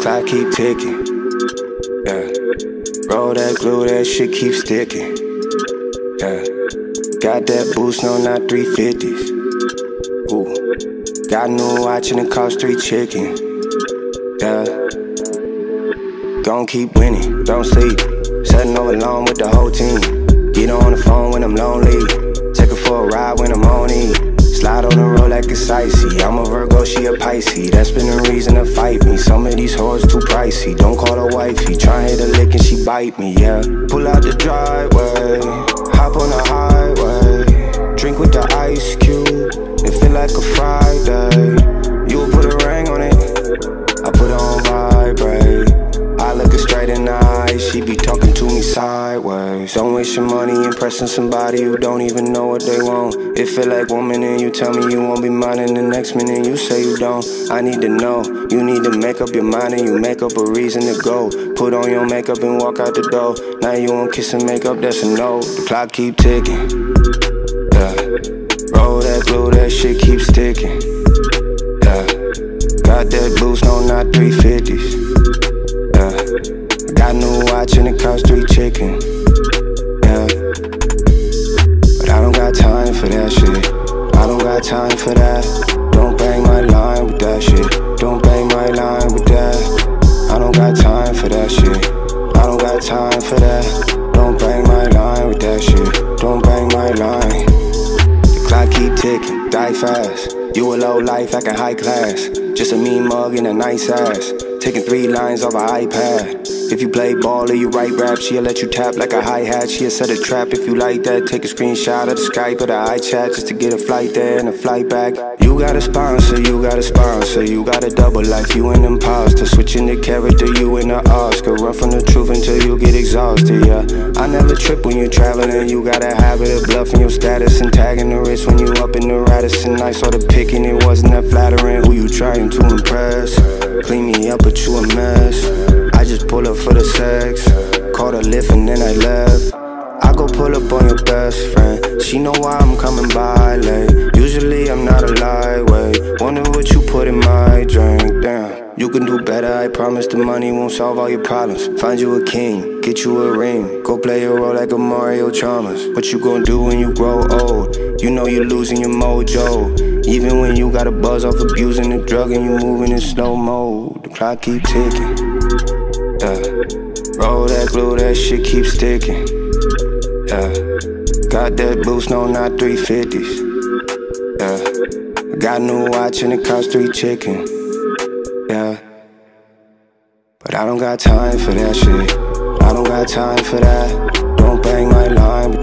Clock keep ticking. Yeah. Roll that glue, that shit keep sticking. Yeah. Got that boost, no, not 350s. Ooh. Got new watch and it cost three chicken. Yeah. Gon' keep winning, don't sleep. Setting over alone with the whole team. Get on the phone when I'm lonely. Take her for a ride when like it's icy. I'm a Virgo, she a Pisces. That's been the reason to fight me. Some of these hoes too pricey. Don't call her wifey. Try hit a lick and she bite me, yeah. Pull out the sideways. Don't waste your money impressing somebody who don't even know what they want. It feel like one minute you tell me you won't be mine, and the next minute you say you don't. I need to know. You need to make up your mind and you make up a reason to go. Put on your makeup and walk out the door. Now you want kiss and makeup, that's a no. The clock keep ticking. Yeah. Roll that glue, that shit keep sticking. Yeah. Got that boost, no, not 350s. Yeah. Got a new watch and it cost three chicken. Yeah. But I don't got time for that shit. I don't got time for that. Don't bang my line with that shit. Don't bang my line with that. I don't got time for that shit. I don't got time for that. Don't bang my line with that shit. Don't bang my line. The clock keep ticking, die fast. You a low life, acting high class. Just a mean mug and a nice ass. Taking three lines off an iPad. If you play ball or you write rap, she'll let you tap like a hi hat. She'll set a trap if you like that. Take a screenshot of the Skype or the iChat just to get a flight there and a flight back. You got a sponsor, you got a sponsor, you got a double life, you an imposter. Switching the character, you in the Oscar. Run from the truth until you get exhausted, yeah. I never trip when you're traveling, you got a habit of bluffing your status and tagging the wrist when you up in the Radisson. I saw the it wasn't that flattering. Who you trying to impress? Clean me up, but you a mess. I just pull up for the sex. Caught a lift and then I left. Pull up on your best friend. She know why I'm coming by late. Usually I'm not a lightweight. Wonder what you put in my drink. Damn. You can do better, I promise the money won't solve all your problems. Find you a king, get you a ring. Go play a role like a Mario Chalmers. What you gonna do when you grow old? You know you're losing your mojo. Even when you got a buzz off abusing the drug and you moving in slow mode, the clock keep ticking. Yeah. Roll that glue, that shit keep sticking. Yeah. Got that boost, no, not 350s. Yeah. Got new watch and it cost three chicken. Yeah. But I don't got time for that shit. I don't got time for that. Don't bang my line